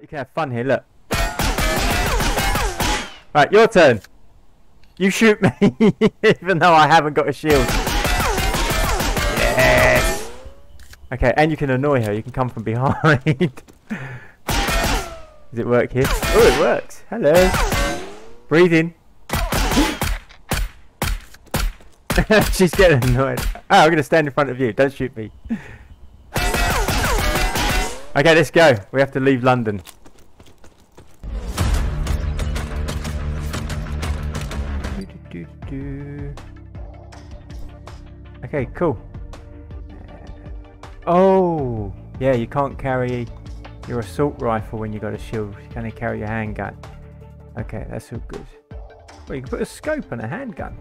You can have fun here, look. Right, your turn. You shoot me, even though I haven't got a shield. Yes! Okay, and you can annoy her. You can come from behind. Does it work here? Oh, it works. Hello. Breathing. She's getting annoyed. Oh, I'm going to stand in front of you. Don't shoot me. Okay, let's go. We have to leave London. Okay, cool. Oh, yeah, you can't carry your assault rifle when you got a shield. You can only carry your handgun. Okay, that's all good. Well, you can put a scope on a handgun.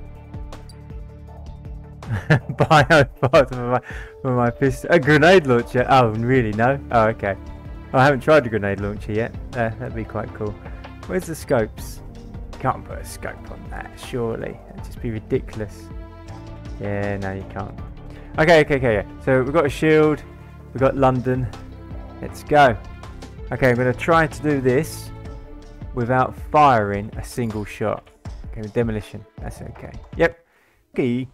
Bio part for my, for my pistol. A grenade launcher? Oh, really? No? Oh, okay. I haven't tried a grenade launcher yet. Uh, that'd be quite cool. Where's the scopes? Can't put a scope on that, surely. That'd just be ridiculous. Yeah, no, you can't. Okay, okay, okay. Yeah. So we've got a shield. We've got London. Let's go. Okay, I'm going to try to do this without firing a single shot. Okay, demolition. That's okay. Yep. Okay.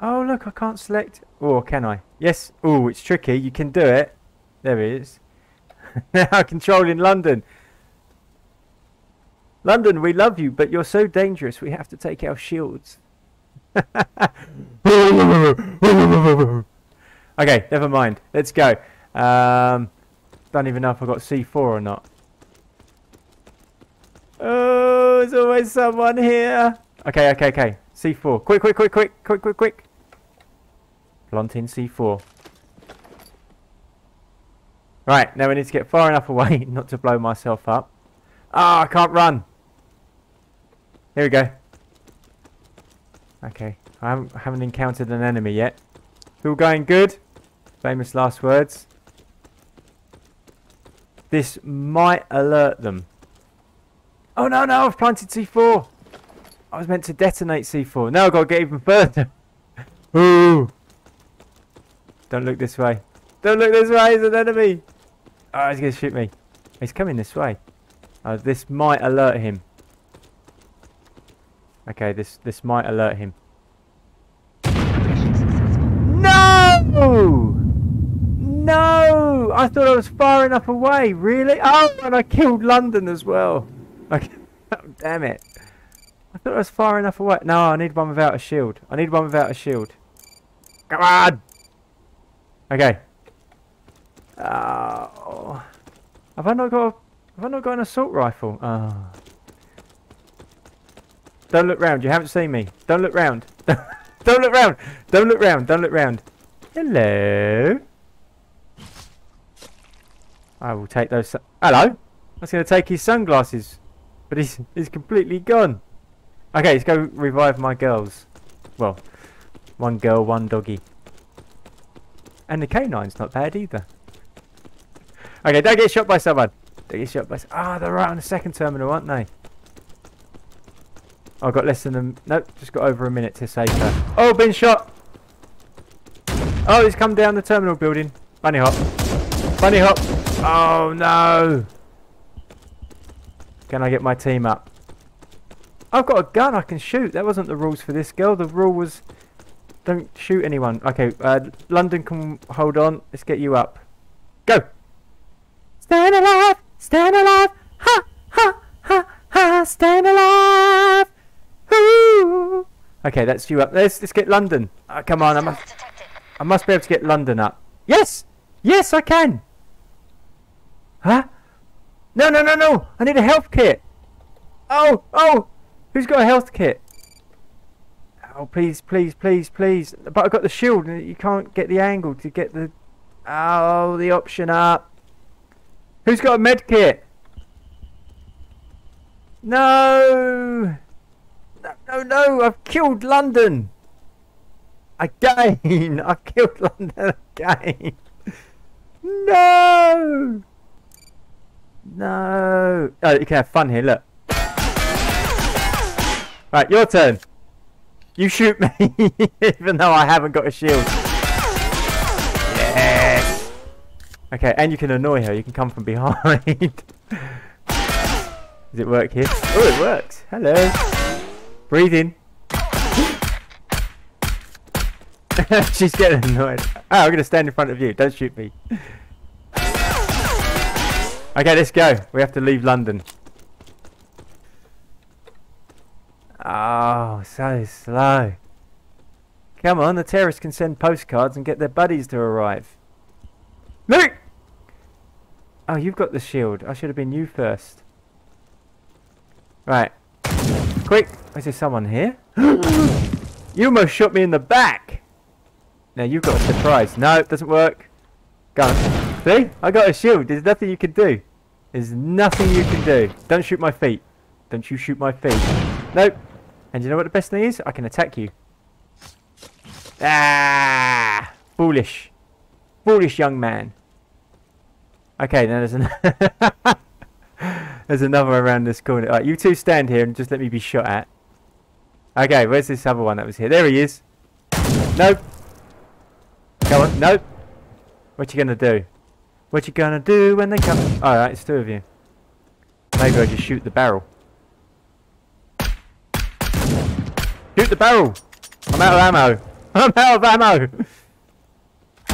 Oh, look, I can't select. Or can I? Yes. Oh, it's tricky. You can do it. There it is. now controlling London. London, we love you, but you're so dangerous. We have to take our shields. okay, never mind. Let's go. Um, don't even know if I got C4 or not. Oh, there's always someone here. Okay, okay, okay. C4. Quick, quick, quick, quick, quick, quick, quick. Planting C4. Right, now we need to get far enough away not to blow myself up. Ah, oh, I can't run. Here we go. Okay, I haven't, haven't encountered an enemy yet. All going good? Famous last words. This might alert them. Oh no, no, I've planted C4. I was meant to detonate C4. Now I've got to get even further. Ooh. Don't look this way. Don't look this way, he's an enemy. Oh, he's going to shoot me. He's coming this way. Uh, this might alert him. Okay, this this might alert him. No! No! I thought I was far enough away. Really? Oh, and I killed London as well. Okay. Oh, damn it. I thought I was far enough away. No, I need one without a shield. I need one without a shield. Come on! Okay. Oh. Have I not got a, have I not got an assault rifle? Oh. Don't look round. You haven't seen me. Don't look round. Don't look round. Don't look round. Don't look round. Hello. I will take those. Hello. I was going to take his sunglasses, but he's he's completely gone. Okay, let's go revive my girls. Well, one girl, one doggy. And the canine's not bad either. Okay, don't get shot by someone. Don't get shot by. Ah, oh, they're right on the second terminal, aren't they? I've got less than a... Nope, just got over a minute to save her. Oh, been shot! Oh, he's come down the terminal building. Bunny hop. Bunny hop. Oh, no. Can I get my team up? I've got a gun I can shoot. That wasn't the rules for this girl. The rule was don't shoot anyone. Okay, uh, London can hold on. Let's get you up. Go! Stand alive! Stand alive! Ha! Ha! Ha! Ha! Stand alive! Ooh. Okay, that's you up. Let's let's get London. Oh, come on, I must I must be able to get London up. Yes, yes, I can. Huh? No, no, no, no! I need a health kit. Oh, oh! Who's got a health kit? Oh, please, please, please, please! But I've got the shield, and you can't get the angle to get the. Oh, the option up. Who's got a med kit? No! No, no, no! I've killed London! Again! I've killed London again! No! No! Oh, you can have fun here, look. Right, your turn. You shoot me, even though I haven't got a shield. Yes! Okay, and you can annoy her. You can come from behind. Does it work here? Oh, it works. Hello. Breathe in. She's getting annoyed. Oh, I'm going to stand in front of you. Don't shoot me. Okay, let's go. We have to leave London. Oh, so slow. Come on, the terrorists can send postcards and get their buddies to arrive. Luke! Oh, you've got the shield. I should have been you first. Right. Quick! Is there someone here? you almost shot me in the back! Now you've got a surprise. No, it doesn't work. Go on. See? I got a shield. There's nothing you can do. There's nothing you can do. Don't shoot my feet. Don't you shoot my feet. Nope. And you know what the best thing is? I can attack you. Ah! Foolish. Foolish young man. Okay, now there's an there's another around this corner. Alright, you two stand here and just let me be shot at. Okay, where's this other one that was here? There he is. Nope. Come on, nope. What you gonna do? What you gonna do when they come? Alright, it's two of you. Maybe I just shoot the barrel. Shoot the barrel! I'm out of ammo. I'm out of ammo!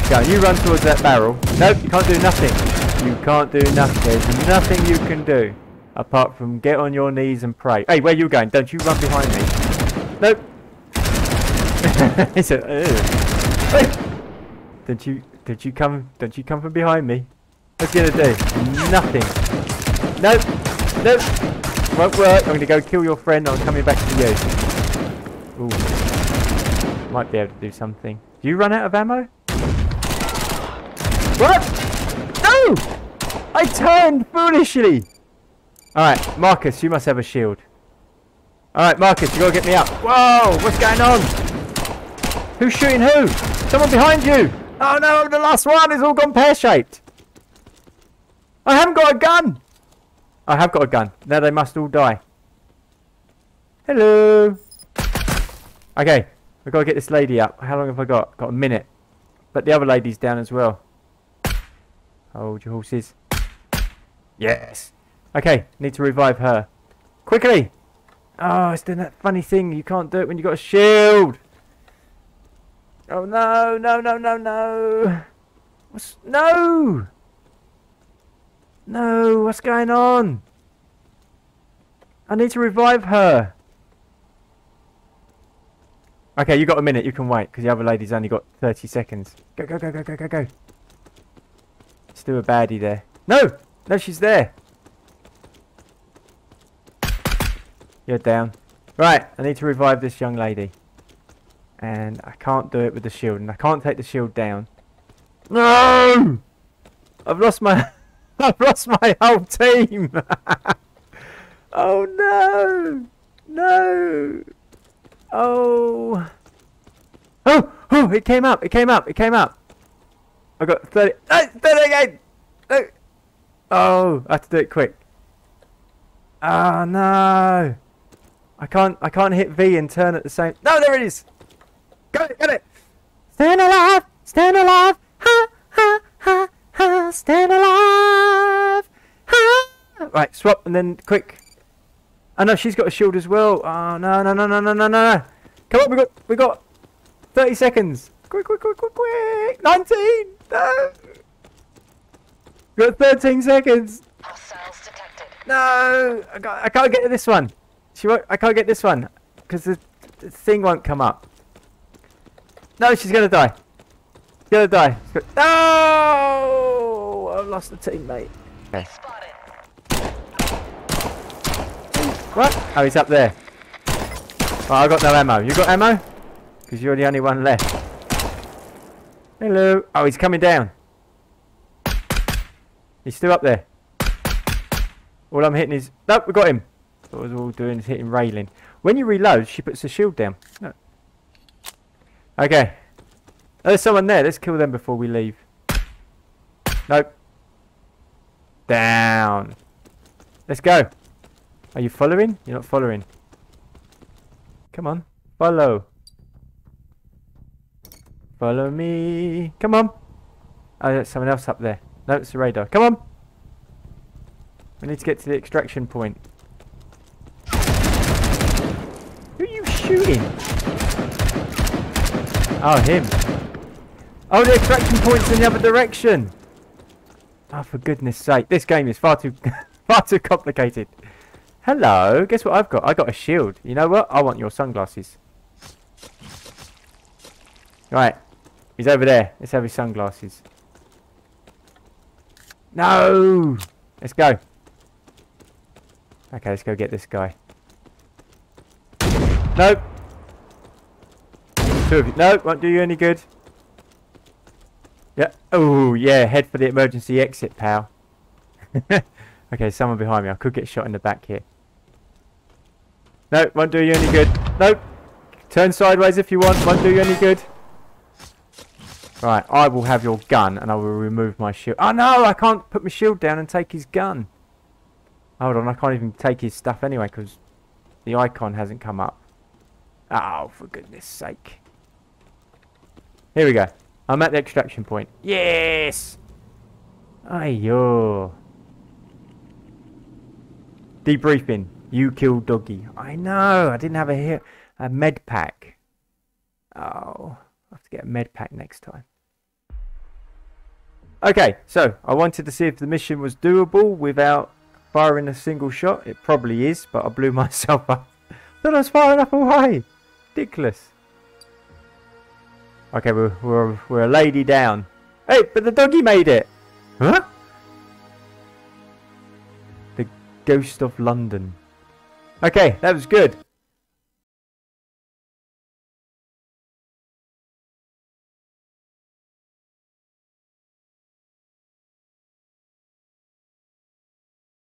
Go, you run towards that barrel. Nope, you can't do nothing. You can't do nothing. There's nothing you can do. Apart from get on your knees and pray. Hey, where you going? Don't you run behind me. Nope. it's a, uh. don't you don't you come don't you come from behind me? What's you gonna do? Nothing. Nope. Nope. Won't work. I'm gonna go kill your friend. I'm coming back to you. Might be able to do something. Do you run out of ammo? What? No! I turned foolishly! Alright, Marcus, you must have a shield. Alright, Marcus, you gotta get me up. Whoa! What's going on? Who's shooting who? Someone behind you! Oh no, the last one is all gone pear-shaped. I haven't got a gun! I have got a gun. Now they must all die. Hello! Okay, we've got to get this lady up. How long have I got? Got a minute. But the other lady's down as well. Hold your horses. Yes! Okay, need to revive her. Quickly! Oh, it's doing that funny thing. You can't do it when you've got a shield! Oh no, no, no, no, no! What's... No! No, what's going on? I need to revive her. Okay, you got a minute. You can wait because the other lady's only got 30 seconds. Go, go, go, go, go, go, go. Let's do a baddie there. No! No, she's there. You're down. Right, I need to revive this young lady. And I can't do it with the shield. And I can't take the shield down. No! I've lost my... I've lost my whole team! oh no! No! Oh! Oh! Oh! It came up! It came up! It came up! I got 30... No! 30 again! Oh! I have to do it quick. Oh no! I can't I can't hit V and turn at the same No there it is! Got it, got it! Stand alive! Stand alive! Ha ha ha ha stand alive! Ha! Right, swap and then quick. Oh no, she's got a shield as well. Oh no no no no no no no Come on, we got we got thirty seconds. Quick, quick, quick, quick, quick! Nineteen! No! We got thirteen seconds! No! I, got, I can't get to this one. She won't, I can't get this one because the, the, thing won't come up. No, she's gonna die. She's gonna die. Gonna, no! I've lost the teammate. Okay. What? Oh, he's up there. Oh, I got no ammo. You got ammo? Because you're the only one left. Hello. Oh, he's coming down. He's still up there. All I'm hitting is... Nope, we got him. What was all doing is hitting railing. When you reload, she puts the shield down. No. Okay. Oh, there's someone there. Let's kill them before we leave. Nope. Down. Let's go. Are you following? You're not following. Come on. Follow. Follow me. Come on. Oh, there's someone else up there. No, it's the radar. Come on! We need to get to the extraction point. Who are you shooting? Oh, him. Oh, the extraction point's in the other direction! Oh, for goodness sake. This game is far too, far too complicated. Hello, guess what I've got? I got a shield. You know what? I want your sunglasses. Right. He's over there. Let's have his sunglasses. No! Let's go. Okay, let's go get this guy. Nope. Two of you. Nope, won't do you any good. Yeah. Oh, yeah. Head for the emergency exit, pal. okay, someone behind me. I could get shot in the back here. Nope, won't do you any good. Nope. Turn sideways if you want. Won't do you any good. Right, I will have your gun and I will remove my shield. Oh no, I can't put my shield down and take his gun. Hold on, I can't even take his stuff anyway because the icon hasn't come up. Oh, for goodness sake. Here we go. I'm at the extraction point. Yes! Ayo. Debriefing. You killed doggy. I know. I didn't have a, a med pack. Oh. I have to get a med pack next time. Okay, so I wanted to see if the mission was doable without firing a single shot. It probably is, but I blew myself up. Thought I was far enough away. Ridiculous. Okay, we're, we're, we're a lady down. Hey, but the doggy made it. Huh? Ghost of London. Okay, that was good.